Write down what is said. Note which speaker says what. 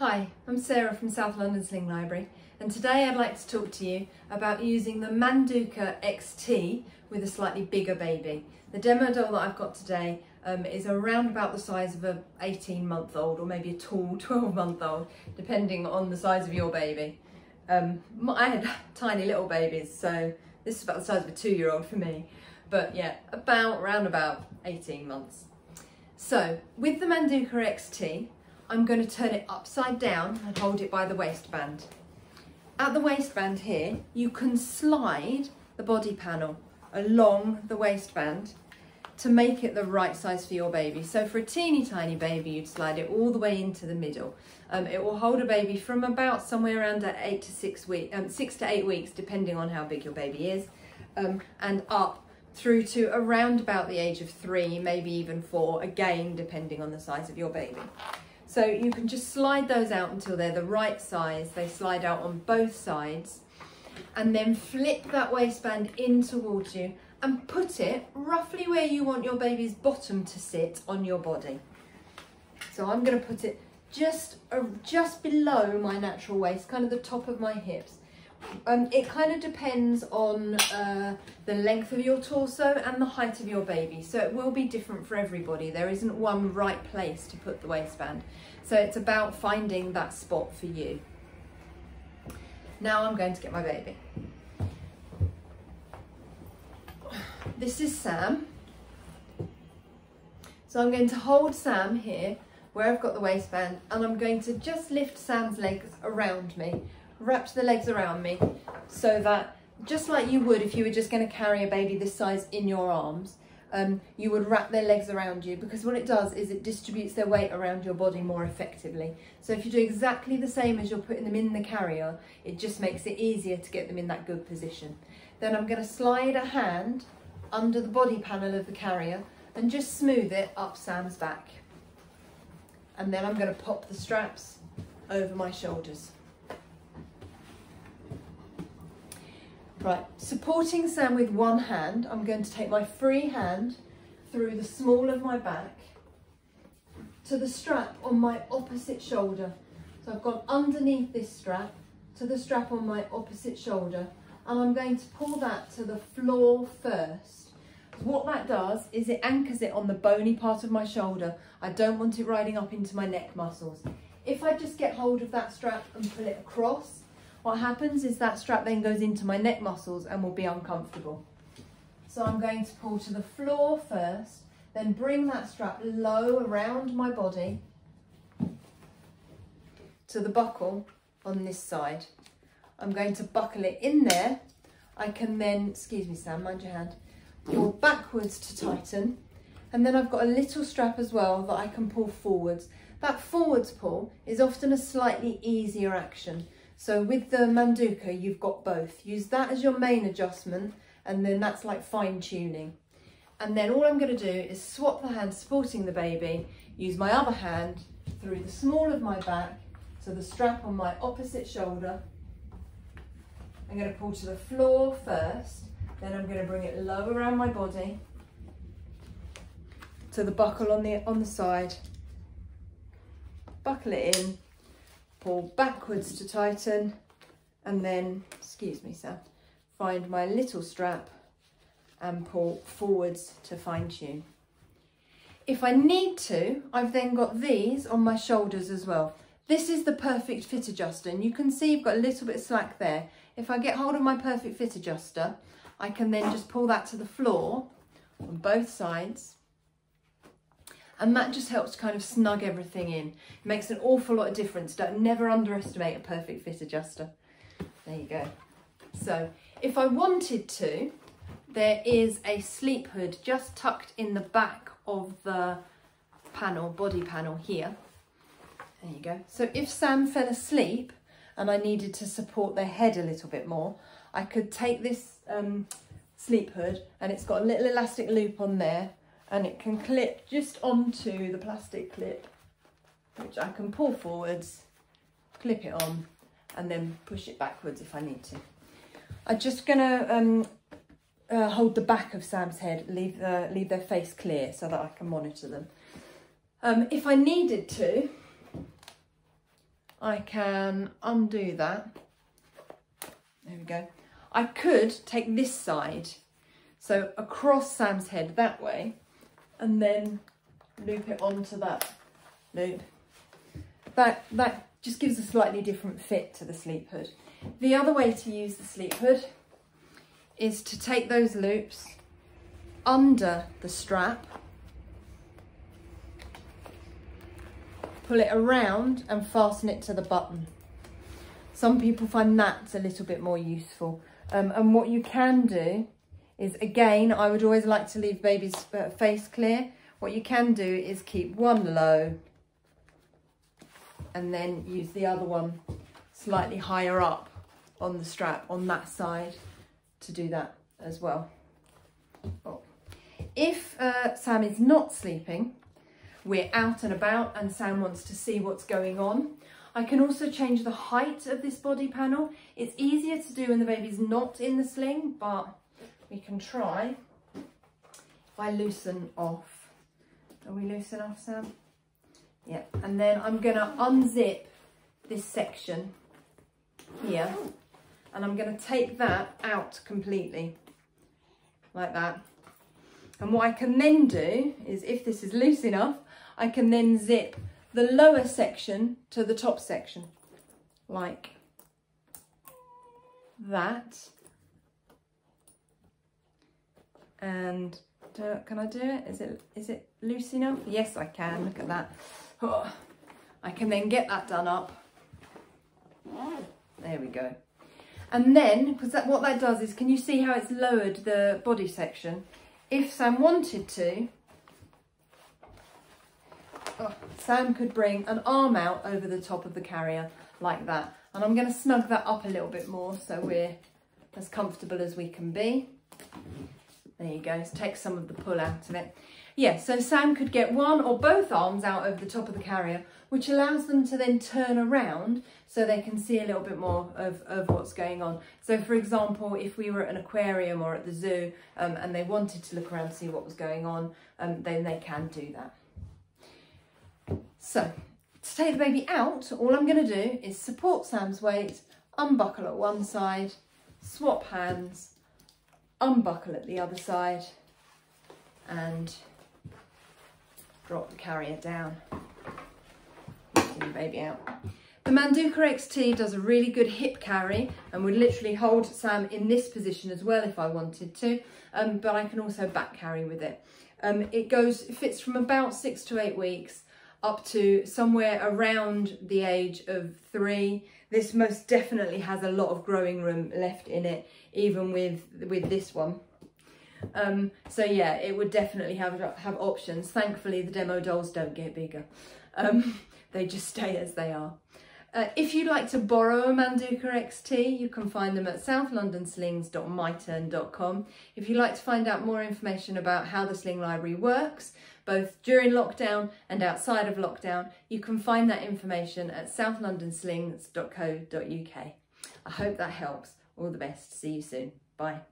Speaker 1: Hi, I'm Sarah from South London Sling Library and today I'd like to talk to you about using the Manduca XT with a slightly bigger baby. The demo doll that I've got today um, is around about the size of a 18 month old or maybe a tall 12 month old depending on the size of your baby. Um, I had tiny little babies so this is about the size of a two year old for me but yeah about around about 18 months. So with the Manduca XT I'm going to turn it upside down and hold it by the waistband. At the waistband here, you can slide the body panel along the waistband to make it the right size for your baby. So for a teeny tiny baby, you'd slide it all the way into the middle. Um, it will hold a baby from about somewhere around eight to six weeks, um, six to eight weeks, depending on how big your baby is, um, and up through to around about the age of three, maybe even four, again, depending on the size of your baby. So you can just slide those out until they're the right size. They slide out on both sides and then flip that waistband in towards you and put it roughly where you want your baby's bottom to sit on your body. So I'm going to put it just, uh, just below my natural waist, kind of the top of my hips. Um, it kind of depends on uh, the length of your torso and the height of your baby. So it will be different for everybody. There isn't one right place to put the waistband. So it's about finding that spot for you. Now I'm going to get my baby. This is Sam. So I'm going to hold Sam here where I've got the waistband and I'm going to just lift Sam's legs around me wrapped the legs around me so that just like you would if you were just going to carry a baby this size in your arms, um, you would wrap their legs around you because what it does is it distributes their weight around your body more effectively. So if you do exactly the same as you're putting them in the carrier, it just makes it easier to get them in that good position. Then I'm going to slide a hand under the body panel of the carrier and just smooth it up Sam's back. And then I'm going to pop the straps over my shoulders. Right, supporting Sam with one hand, I'm going to take my free hand through the small of my back to the strap on my opposite shoulder. So I've gone underneath this strap to the strap on my opposite shoulder and I'm going to pull that to the floor first. What that does is it anchors it on the bony part of my shoulder. I don't want it riding up into my neck muscles. If I just get hold of that strap and pull it across, what happens is that strap then goes into my neck muscles and will be uncomfortable. So I'm going to pull to the floor first, then bring that strap low around my body to the buckle on this side. I'm going to buckle it in there. I can then, excuse me Sam, mind your hand, pull backwards to tighten. And then I've got a little strap as well that I can pull forwards. That forwards pull is often a slightly easier action. So with the Manduca, you've got both. Use that as your main adjustment, and then that's like fine tuning. And then all I'm gonna do is swap the hand supporting the baby, use my other hand through the small of my back to the strap on my opposite shoulder. I'm gonna pull to the floor first, then I'm gonna bring it low around my body to the buckle on the, on the side, buckle it in, pull backwards to tighten and then, excuse me Sam, find my little strap and pull forwards to fine tune. If I need to, I've then got these on my shoulders as well. This is the perfect fit adjuster and you can see you've got a little bit of slack there. If I get hold of my perfect fit adjuster, I can then just pull that to the floor on both sides and that just helps kind of snug everything in. It makes an awful lot of difference. Don't never underestimate a perfect fit adjuster. There you go. So if I wanted to, there is a sleep hood just tucked in the back of the panel, body panel here. There you go. So if Sam fell asleep and I needed to support their head a little bit more, I could take this um, sleep hood and it's got a little elastic loop on there and it can clip just onto the plastic clip which I can pull forwards, clip it on and then push it backwards if I need to. I'm just gonna um, uh, hold the back of Sam's head, leave, the, leave their face clear so that I can monitor them. Um, if I needed to, I can undo that. There we go. I could take this side, so across Sam's head that way, and then loop it onto that loop. That, that just gives a slightly different fit to the sleep hood. The other way to use the sleep hood is to take those loops under the strap, pull it around and fasten it to the button. Some people find that's a little bit more useful. Um, and what you can do is, again, I would always like to leave baby's uh, face clear. What you can do is keep one low and then use the other one slightly higher up on the strap on that side to do that as well. Oh. If uh, Sam is not sleeping, we're out and about and Sam wants to see what's going on, I can also change the height of this body panel. It's easier to do when the baby's not in the sling, but we can try. If I loosen off, are we loose enough, Sam? Yeah, and then I'm gonna unzip this section here, and I'm gonna take that out completely, like that. And what I can then do is, if this is loose enough, I can then zip the lower section to the top section, like that. And can I do it? Is it is it loose enough? Yes, I can. Look at that. Oh, I can then get that done up. There we go. And then, because that, what that does is, can you see how it's lowered the body section? If Sam wanted to, oh, Sam could bring an arm out over the top of the carrier like that. And I'm going to snug that up a little bit more so we're as comfortable as we can be. There you go, take some of the pull out of it. Yeah, so Sam could get one or both arms out over the top of the carrier, which allows them to then turn around so they can see a little bit more of, of what's going on. So for example, if we were at an aquarium or at the zoo um, and they wanted to look around and see what was going on, um, then they can do that. So to take the baby out, all I'm going to do is support Sam's weight, unbuckle at one side, swap hands, unbuckle at the other side and drop the carrier down, lifting the baby out. The Manduca XT does a really good hip carry and would literally hold Sam in this position as well if I wanted to, um, but I can also back carry with it. Um, it goes, it fits from about six to eight weeks up to somewhere around the age of three. This most definitely has a lot of growing room left in it, even with, with this one. Um, so yeah, it would definitely have, have options. Thankfully, the demo dolls don't get bigger. Um, they just stay as they are. Uh, if you'd like to borrow a Manduca XT, you can find them at southlondonslings.myturn.com. If you'd like to find out more information about how the Sling Library works, both during lockdown and outside of lockdown, you can find that information at southlondonslings.co.uk. I hope that helps. All the best. See you soon. Bye.